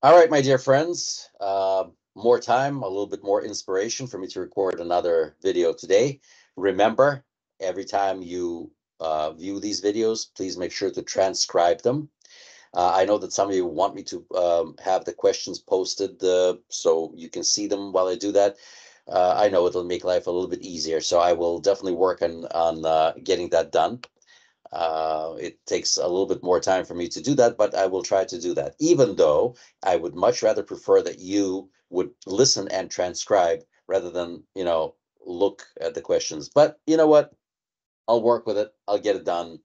All right, my dear friends, uh, more time, a little bit more inspiration for me to record another video today. Remember, every time you uh, view these videos, please make sure to transcribe them. Uh, I know that some of you want me to um, have the questions posted uh, so you can see them while I do that. Uh, I know it'll make life a little bit easier, so I will definitely work on, on uh, getting that done. Uh, it takes a little bit more time for me to do that, but I will try to do that, even though I would much rather prefer that you would listen and transcribe rather than, you know, look at the questions. But you know what? I'll work with it. I'll get it done.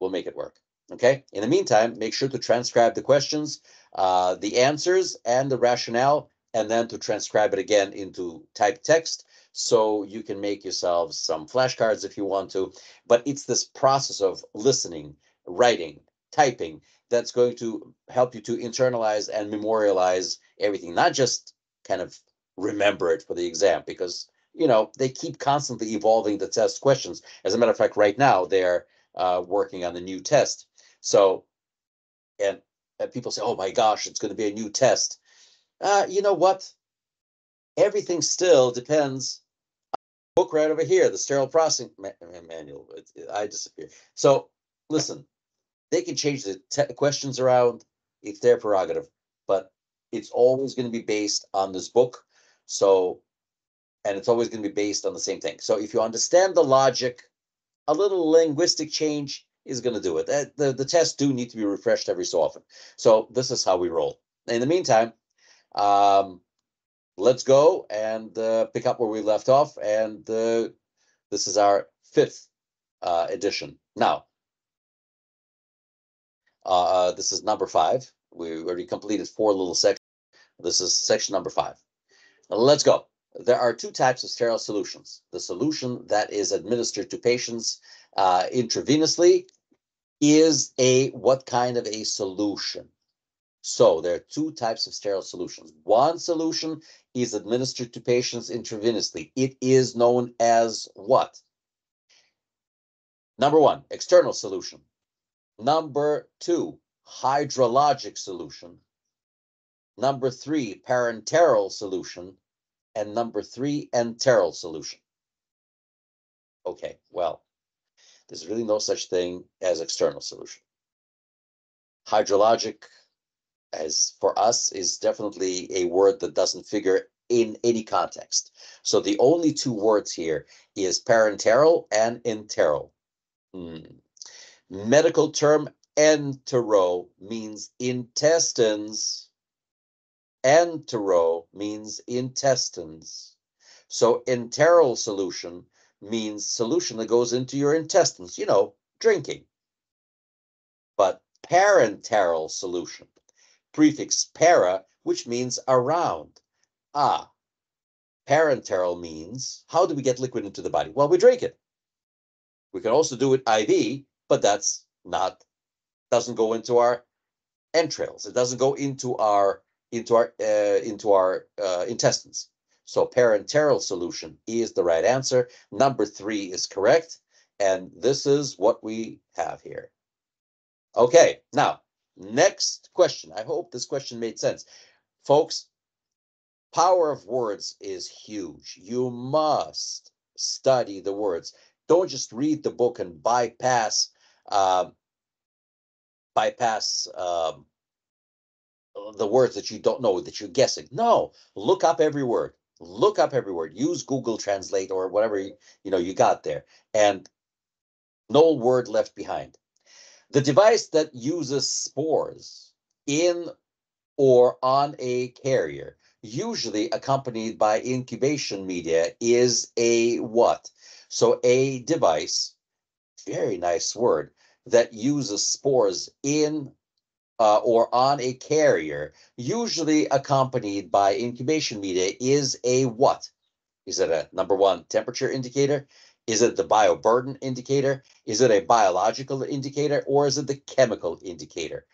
We'll make it work. Okay. In the meantime, make sure to transcribe the questions, uh, the answers, and the rationale, and then to transcribe it again into typed text so you can make yourselves some flashcards if you want to. But it's this process of listening, writing, typing that's going to help you to internalize and memorialize everything, not just kind of remember it for the exam, because you know they keep constantly evolving the test questions. As a matter of fact, right now they're uh, working on the new test. So, and, and people say, "Oh my gosh, it's going to be a new test." Uh, you know what? Everything still depends book right over here, the sterile processing ma- manual. It, it, I disappear. So listen, they can change the te- questions around. It's their prerogative, but it's always going to be based on this book. So, and it's always going to be based on the same thing. So if you understand the logic, a little linguistic change is going to do it. The, the, the tests do need to be refreshed every so often. So this is how we roll. In the meantime, um, let's go and uh, pick up where we left off. And uh, this is our fifth uh, edition. Now, uh, uh, this is number five. We already completed four little sections. This is section number five. Let's go. There are two types of sterile solutions. The solution that is administered to patients uh, intravenously is a what kind of a solution? So there are two types of sterile solutions. One solution is administered to patients intravenously. It is known as what? Number one, external solution. Number two, hydrologic solution. Number three, parenteral solution. And number three, enteral solution. Okay, well, there's really no such thing as external solution. Hydrologic as for us is definitely a word that doesn't figure in any context. So the only two words here is parenteral and enteral. Hmm. Medical term entero means intestines. Entero means intestines. So enteral solution means solution that goes into your intestines, you know, drinking. But parenteral solution prefix para, which means around. Ah, parenteral means how do we get liquid into the body? Well, we drink it. We can also do it IV, but that's not doesn't go into our entrails. It doesn't go into our into our uh, into our uh, intestines. So parenteral solution is the right answer. Number three is correct, and this is what we have here. Okay, now Next question. I hope this question made sense. Folks, power of words is huge. You must study the words. Don't just read the book and bypass uh, bypass um, the words that you don't know that you're guessing. No, look up every word. Look up every word. Use Google Translate or whatever you, you know you got there, and no word left behind. The device that uses spores in or on a carrier, usually accompanied by incubation media, is a what? So a device, very nice word, that uses spores in uh, or on a carrier, usually accompanied by incubation media, is a what? Is it a number one temperature indicator? Is it the bioburden indicator? Is it a biological indicator or is it the chemical indicator?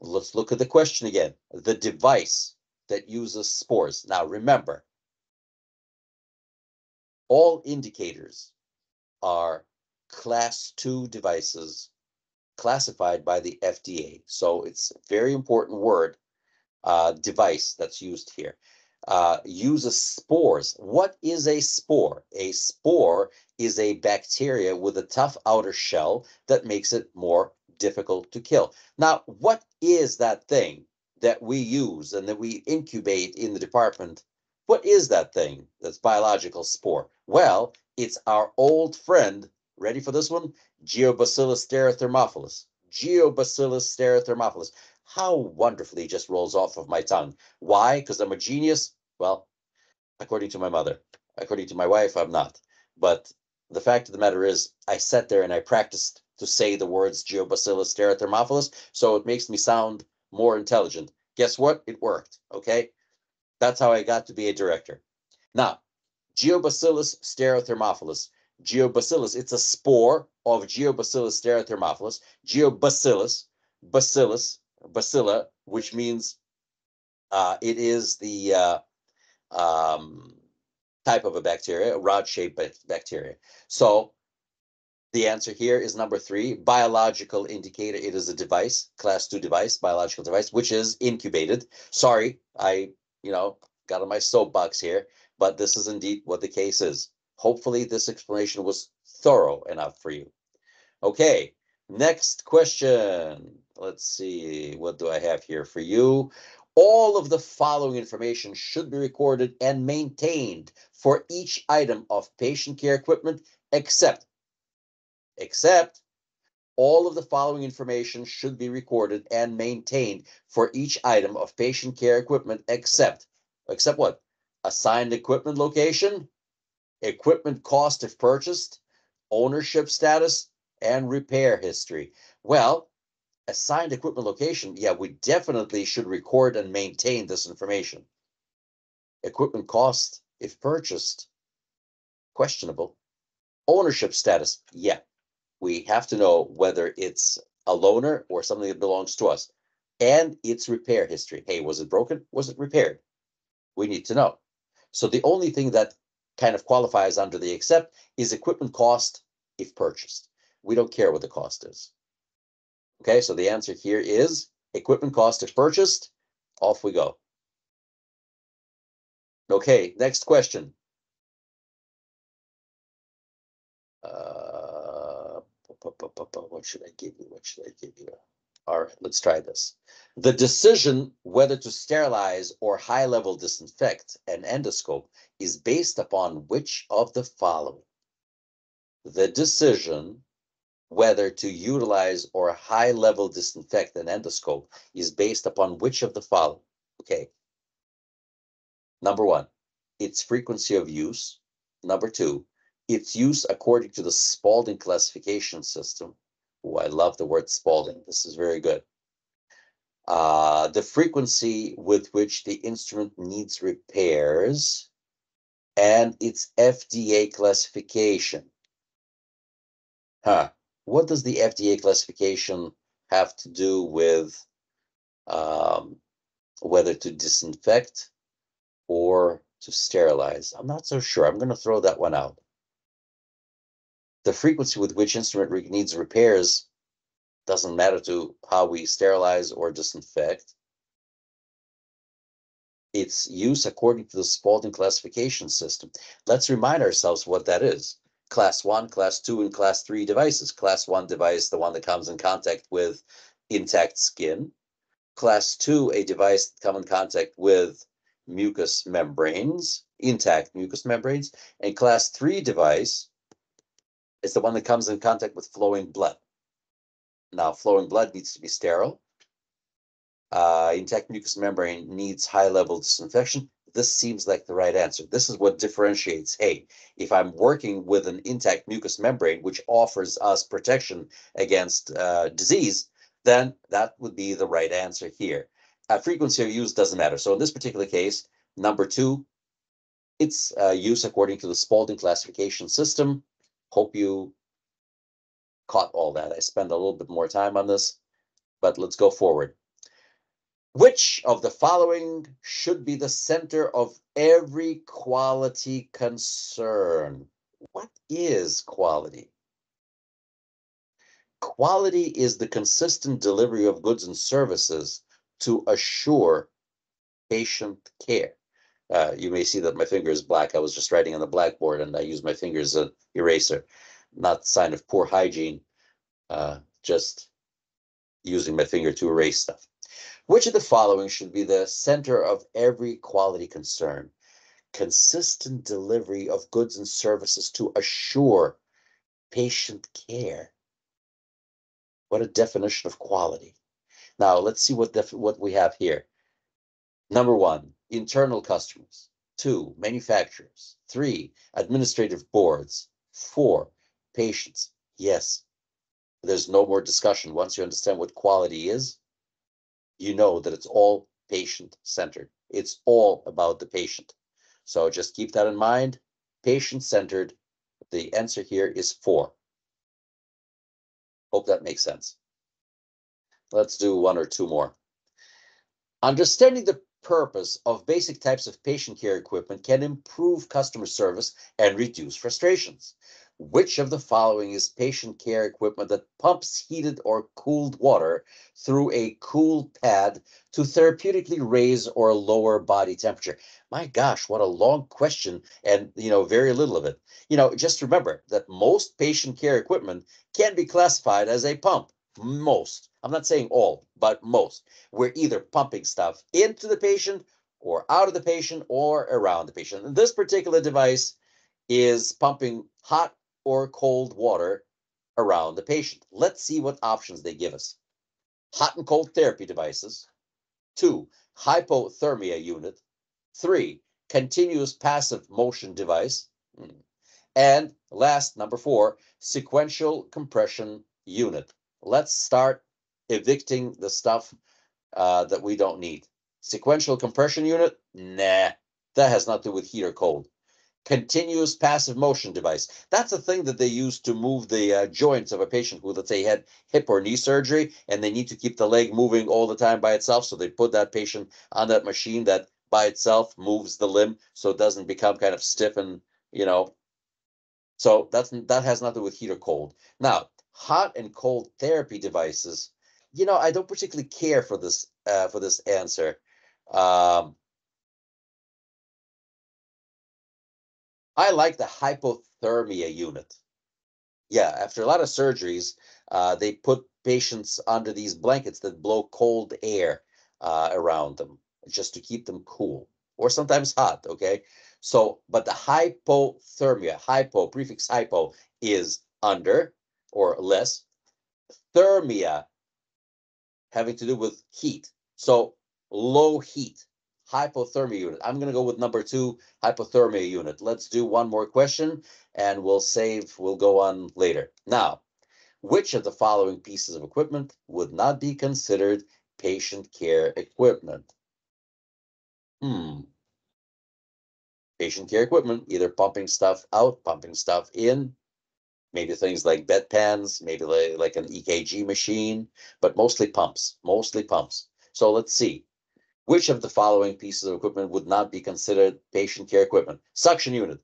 Let's look at the question again. The device that uses spores. Now remember, all indicators are class two devices classified by the FDA. So it's a very important word uh, device that's used here. Uh, uses spores. What is a spore? A spore is a bacteria with a tough outer shell that makes it more difficult to kill. Now, what is that thing that we use and that we incubate in the department? What is that thing that's biological spore? Well, it's our old friend. Ready for this one? Geobacillus stearothermophilus. Geobacillus stearothermophilus. How wonderfully just rolls off of my tongue. Why? Because I'm a genius? Well, according to my mother. According to my wife, I'm not. But the fact of the matter is, I sat there and I practiced to say the words Geobacillus stearothermophilus, so it makes me sound more intelligent. Guess what? It worked. Okay. That's how I got to be a director. Now, Geobacillus stearothermophilus. Geobacillus, it's a spore of Geobacillus stearothermophilus. Geobacillus, bacillus, bacilla, which means uh, it is the uh, um, type of a bacteria, a rod-shaped bacteria. So the answer here is number three, biological indicator. It is a device, class two device, biological device, which is incubated. Sorry, I, you know, got on my soapbox here, but this is indeed what the case is. Hopefully this explanation was thorough enough for you. Okay, next question. Let's see, what do I have here for you? All of the following information should be recorded and maintained for each item of patient care equipment except, except all of the following information should be recorded and maintained for each item of patient care equipment except, except what? Assigned equipment location, equipment cost if purchased, ownership status, and repair history. Well, assigned equipment location, yeah, we definitely should record and maintain this information. Equipment cost, if purchased, questionable. Ownership status, yeah, we have to know whether it's a loaner or something that belongs to us. And its repair history. Hey, was it broken? Was it repaired? We need to know. So the only thing that kind of qualifies under the except is equipment cost if purchased. We don't care what the cost is. Okay, so the answer here is equipment cost is purchased. Off we go. Okay, next question. Uh, what should I give you? What should I give you? All right, let's try this. The decision whether to sterilize or high level disinfect an endoscope is based upon which of the following? The decision whether to utilize or high level disinfect an endoscope is based upon which of the following? Okay. Number one, its frequency of use. Number two, its use according to the Spalding classification system. Oh, I love the word Spalding. This is very good. Uh, the frequency with which the instrument needs repairs and its FDA classification. Huh what does the FDA classification have to do with um, whether to disinfect or to sterilize? I'm not so sure. I'm going to throw that one out. The frequency with which instrument needs repairs doesn't matter to how we sterilize or disinfect. Its use according to the Spalding classification system. Let's remind ourselves what that is class one, class two, and class three devices. Class one device, the one that comes in contact with intact skin. Class two, a device that come in contact with mucous membranes, intact mucous membranes. And class three device is the one that comes in contact with flowing blood. Now, flowing blood needs to be sterile. Uh, intact mucous membrane needs high level disinfection this seems like the right answer. This is what differentiates, hey, if I'm working with an intact mucous membrane, which offers us protection against uh, disease, then that would be the right answer here. Uh, frequency of use doesn't matter. So in this particular case, number two, it's uh, use according to the Spalding classification system. Hope you caught all that. I spend a little bit more time on this, but let's go forward. Which of the following should be the center of every quality concern? What is quality? Quality is the consistent delivery of goods and services to assure patient care. Uh, you may see that my finger is black. I was just writing on the blackboard and I use my finger as an eraser. Not sign of poor hygiene, uh, just using my finger to erase stuff. Which of the following should be the center of every quality concern? Consistent delivery of goods and services to assure patient care. What a definition of quality. Now let's see what what we have here. Number one, internal customers. Two, manufacturers. Three, administrative boards. Four, patients. Yes, there's no more discussion. Once you understand what quality is, you know that it's all patient centered. It's all about the patient. So just keep that in mind. Patient centered. The answer here is four. Hope that makes sense. Let's do one or two more. Understanding the purpose of basic types of patient care equipment can improve customer service and reduce frustrations. Which of the following is patient care equipment that pumps heated or cooled water through a cool pad to therapeutically raise or lower body temperature? My gosh, what a long question and you know very little of it. You know, just remember that most patient care equipment can be classified as a pump. Most. I'm not saying all, but most. We're either pumping stuff into the patient or out of the patient or around the patient. And this particular device is pumping hot or cold water around the patient. Let's see what options they give us. Hot and cold therapy devices. Two, hypothermia unit. Three, continuous passive motion device. And last, number four, sequential compression unit. Let's start evicting the stuff uh, that we don't need. Sequential compression unit? Nah, that has nothing to do with heat or cold continuous passive motion device. That's a thing that they use to move the uh, joints of a patient who, let's say, had hip or knee surgery and they need to keep the leg moving all the time by itself. So they put that patient on that machine that by itself moves the limb so it doesn't become kind of stiff and, you know. So that's that has nothing to do with heat or cold. Now, hot and cold therapy devices, you know, I don't particularly care for this uh, for this answer. Um, I like the hypothermia unit. Yeah, after a lot of surgeries, uh, they put patients under these blankets that blow cold air uh, around them just to keep them cool or sometimes hot. Okay. So, but the hypothermia, hypo, prefix hypo is under or less. Thermia having to do with heat. So, low heat hypothermia unit. I'm going to go with number two, hypothermia unit. Let's do one more question and we'll save, we'll go on later. Now, which of the following pieces of equipment would not be considered patient care equipment? Hmm. Patient care equipment, either pumping stuff out, pumping stuff in, maybe things like bedpans, maybe like, like an EKG machine, but mostly pumps, mostly pumps. So let's see. Which of the following pieces of equipment would not be considered patient care equipment? Suction unit.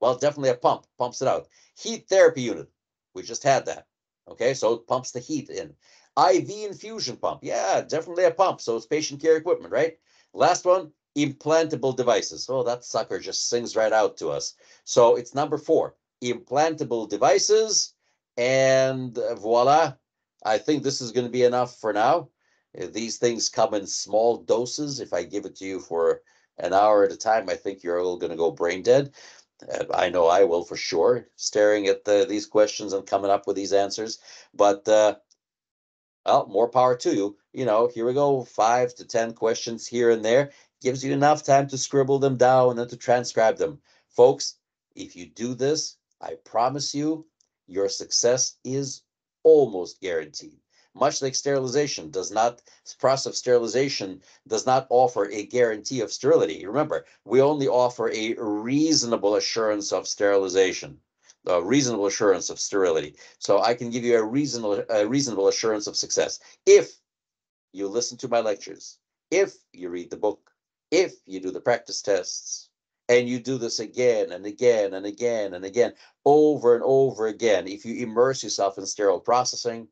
Well, definitely a pump, pumps it out. Heat therapy unit. We just had that. Okay, so it pumps the heat in. IV infusion pump. Yeah, definitely a pump. So it's patient care equipment, right? Last one, implantable devices. Oh, that sucker just sings right out to us. So it's number four, implantable devices. And uh, voila, I think this is going to be enough for now. Uh, these things come in small doses. If I give it to you for an hour at a time, I think you're all going to go brain dead. I know I will for sure, staring at the, these questions and coming up with these answers. But uh, well, more power to you. You know, here we go, five to ten questions here and there. Gives you enough time to scribble them down and then to transcribe them. Folks, if you do this, I promise you, your success is almost guaranteed much like sterilization does not process of sterilization does not offer a guarantee of sterility. Remember we only offer a reasonable assurance of sterilization a reasonable assurance of sterility. So i can give you a reasonable a reasonable assurance of success. If you listen to my lectures if you read the book if you do the practice tests and you do this again and again and again and again over and over again if you immerse yourself in sterile processing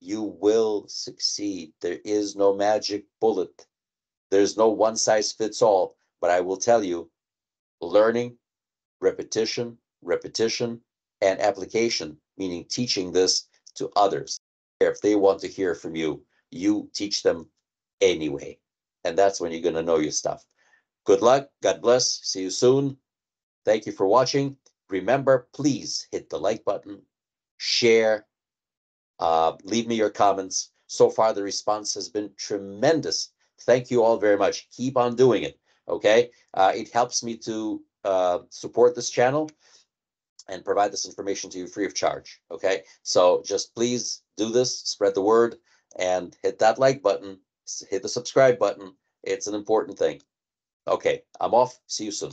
you will succeed. There is no magic bullet. There's no one size fits all, but I will tell you learning, repetition, repetition, and application, meaning teaching this to others. If they want to hear from you, you teach them anyway. And that's when you're going to know your stuff. Good luck. God bless. See you soon. Thank you for watching. Remember, please hit the like button, share, uh, leave me your comments. So far, the response has been tremendous. Thank you all very much. Keep on doing it. Okay. Uh, it helps me to uh, support this channel and provide this information to you free of charge. Okay. So just please do this, spread the word, and hit that like button, hit the subscribe button. It's an important thing. Okay. I'm off. See you soon.